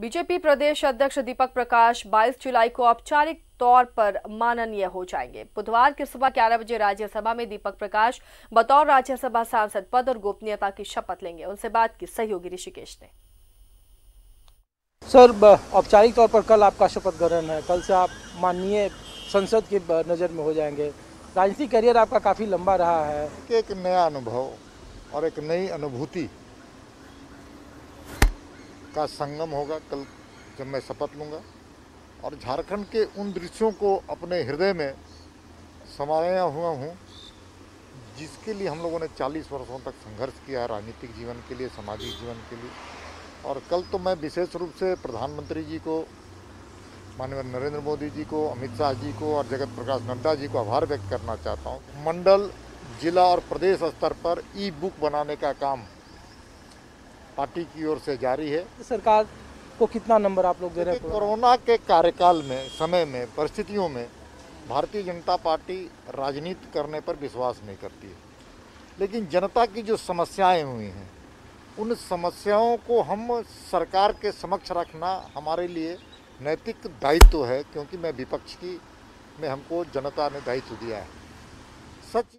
BJP प्रदेश अध्यक्ष दीपक प्रकाश 22 जुलाई को औपचारिक तौर पर माननीय हो जाएँगे। बुधवार की सुबह ग्यारह बजे राज्यसभा में दीपक प्रकाश बतौर राज्यसभा सांसद पद और गोपनीयता की शपथ लेंगे। उनसे बात की सहयोगी ऋषिकेश ने। सर औपचारिक तौर पर कल आपका शपथ ग्रहण है। कल से आप माननीय संसद की नज़र में हो जाएँगे। राजनीतिक करियर आपका काफ़ी लंबा रहा है। एक नया अनुभव और एक नई अनुभूति का संगम होगा कल जब मैं शपथ लूँगा। और झारखंड के उन दृश्यों को अपने हृदय में समाया हुआ हूँ, जिसके लिए हम लोगों ने 40 वर्षों तक संघर्ष किया है राजनीतिक जीवन के लिए, सामाजिक जीवन के लिए। और कल तो मैं विशेष रूप से प्रधानमंत्री जी को, माननीय नरेंद्र मोदी जी को, अमित शाह जी को और जगत प्रकाश नड्डा जी को आभार व्यक्त करना चाहता हूँ। मंडल, जिला और प्रदेश स्तर पर ई बुक बनाने का काम पार्टी की ओर से जारी है। सरकार को कितना नंबर आप लोग दे रहे हैं? कोरोना के कार्यकाल में समय में परिस्थितियों में भारतीय जनता पार्टी राजनीति करने पर विश्वास नहीं करती है। लेकिन जनता की जो समस्याएँ हुई हैं उन समस्याओं को हम सरकार के समक्ष रखना हमारे लिए नैतिक दायित्व तो है क्योंकि मैं विपक्ष की में हमको जनता ने दायित्व दिया है। सच